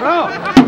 Pronto.